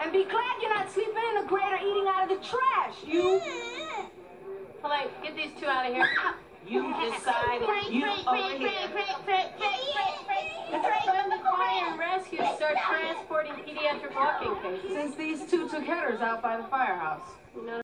And be glad you're not sleeping in the grate or eating out of the trash, you. Hello, get these two out of here. You decide. You over here. The fire and rescue start transporting pediatric walking cases. Since these two took headers out by the firehouse. No